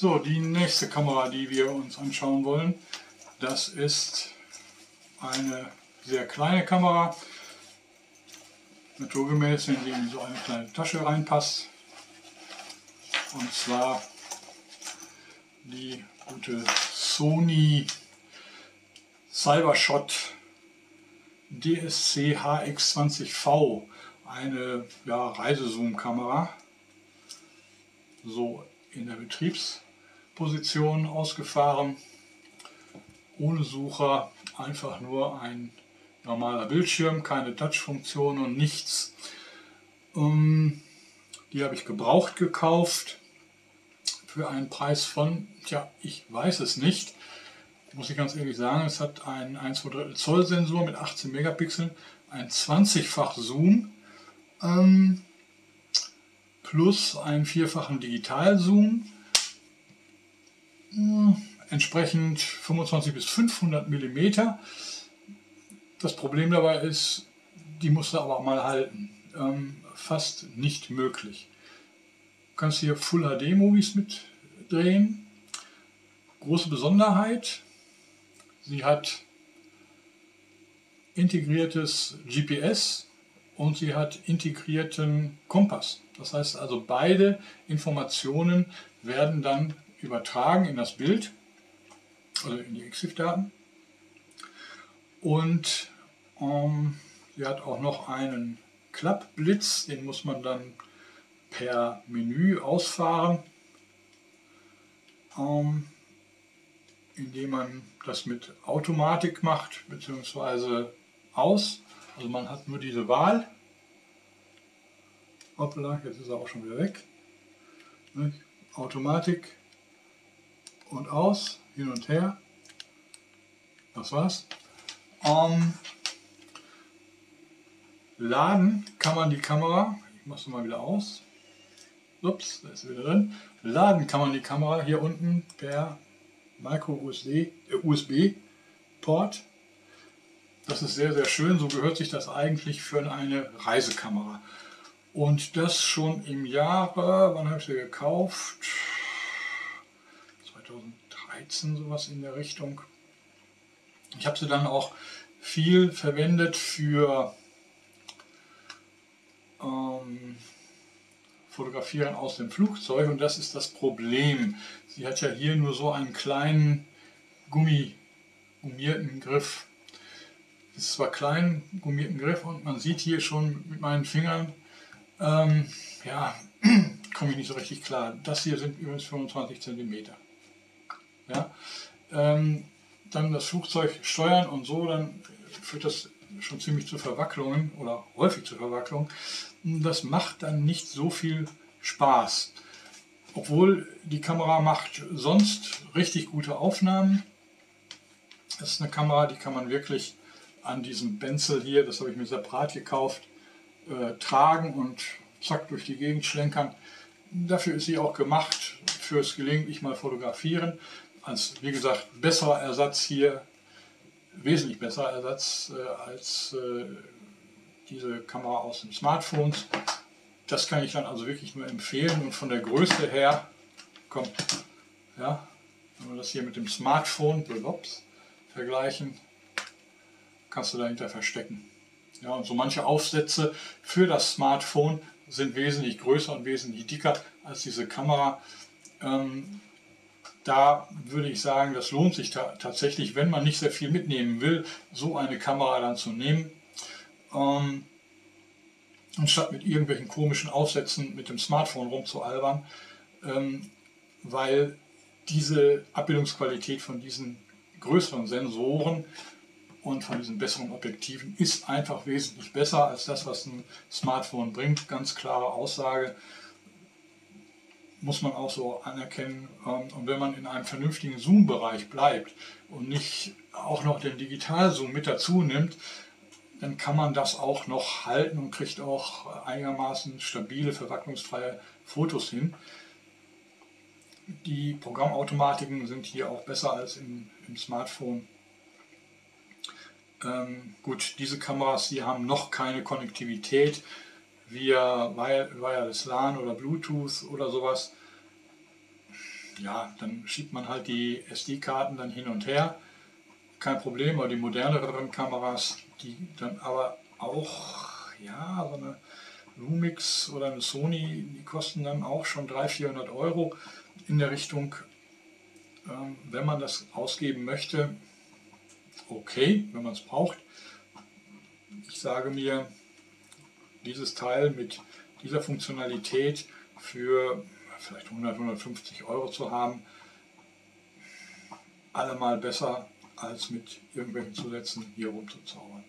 So, die nächste Kamera, die wir uns anschauen wollen, das ist eine sehr kleine Kamera. Naturgemäß, wenn sie in so eine kleine Tasche reinpasst. Und zwar die gute Sony Cybershot DSC HX20V, eine ja, Reisezoom-Kamera, so in der Betriebsposition ausgefahren, ohne Sucher, einfach nur ein normaler Bildschirm, keine Touch-Funktion und nichts. Ähm, die habe ich gebraucht gekauft für einen Preis von, tja, ich weiß es nicht, muss ich ganz ehrlich sagen, es hat einen 1,2 Zoll Sensor mit 18 Megapixeln, ein 20-fach Zoom ähm, plus einen vierfachen Digital-Zoom, äh, entsprechend 25 bis 500 Millimeter. Das Problem dabei ist, die musst du aber mal halten. Ähm, fast nicht möglich. Du kannst hier Full HD Movies mitdrehen. Große Besonderheit, Sie hat integriertes GPS und sie hat integrierten Kompass. Das heißt also, beide Informationen werden dann übertragen in das Bild, also in die EXIF-Daten. Und ähm, sie hat auch noch einen Klappblitz, den muss man dann per Menü ausfahren. Ähm, indem man das mit Automatik macht, beziehungsweise aus. Also man hat nur diese Wahl. Hoppla, jetzt ist er auch schon wieder weg. Automatik und aus, hin und her. Das war's. Ähm, laden kann man die Kamera, ich mache es mal wieder aus. Ups, da ist sie wieder drin. Laden kann man die Kamera hier unten per Micro-USB-Port. Äh, das ist sehr, sehr schön. So gehört sich das eigentlich für eine Reisekamera. Und das schon im Jahre, wann habe ich sie gekauft? 2013, sowas in der Richtung. Ich habe sie dann auch viel verwendet für ähm, Fotografieren aus dem Flugzeug und das ist das Problem. Sie hat ja hier nur so einen kleinen Gummi, gummierten Griff. Ist zwar klein, gummierten Griff und man sieht hier schon mit meinen Fingern, ähm, ja, komme ich nicht so richtig klar. Das hier sind übrigens 25 cm. Ja, ähm, dann das Flugzeug steuern und so, dann führt das schon ziemlich zu Verwacklungen oder häufig zu Verwacklungen. Das macht dann nicht so viel Spaß. Obwohl die Kamera macht sonst richtig gute Aufnahmen. Das ist eine Kamera, die kann man wirklich an diesem Benzel hier, das habe ich mir separat gekauft, äh, tragen und zack durch die Gegend schlenkern. Dafür ist sie auch gemacht, fürs gelegentlich mal fotografieren. Als, wie gesagt, besserer Ersatz hier, wesentlich besserer Ersatz äh, als äh, diese Kamera aus dem Smartphones. Das kann ich dann also wirklich nur empfehlen und von der Größe her, komm, ja, wenn wir das hier mit dem Smartphone ups, vergleichen, kannst du dahinter verstecken. Ja, und so manche Aufsätze für das Smartphone sind wesentlich größer und wesentlich dicker als diese Kamera. Ähm, da würde ich sagen, das lohnt sich ta tatsächlich, wenn man nicht sehr viel mitnehmen will, so eine Kamera dann zu nehmen ähm, anstatt mit irgendwelchen komischen Aufsätzen mit dem Smartphone rumzualbern, ähm, weil diese Abbildungsqualität von diesen größeren Sensoren und von diesen besseren Objektiven ist einfach wesentlich besser als das, was ein Smartphone bringt. Ganz klare Aussage muss man auch so anerkennen. Ähm, und wenn man in einem vernünftigen Zoom-Bereich bleibt und nicht auch noch den Digital-Zoom mit dazu nimmt, dann kann man das auch noch halten und kriegt auch einigermaßen stabile, verwacklungsfreie Fotos hin. Die Programmautomatiken sind hier auch besser als im, im Smartphone. Ähm, gut, diese Kameras, die haben noch keine Konnektivität via Wireless LAN oder Bluetooth oder sowas. ja, dann schiebt man halt die SD-Karten dann hin und her. Kein Problem, aber die moderneren Kameras, die dann aber auch, ja, so eine Lumix oder eine Sony, die kosten dann auch schon 300, 400 Euro in der Richtung. Ähm, wenn man das ausgeben möchte, okay, wenn man es braucht. Ich sage mir, dieses Teil mit dieser Funktionalität für vielleicht 100, 150 Euro zu haben, allemal besser als mit irgendwelchen Zusätzen hier rumzuzaubern.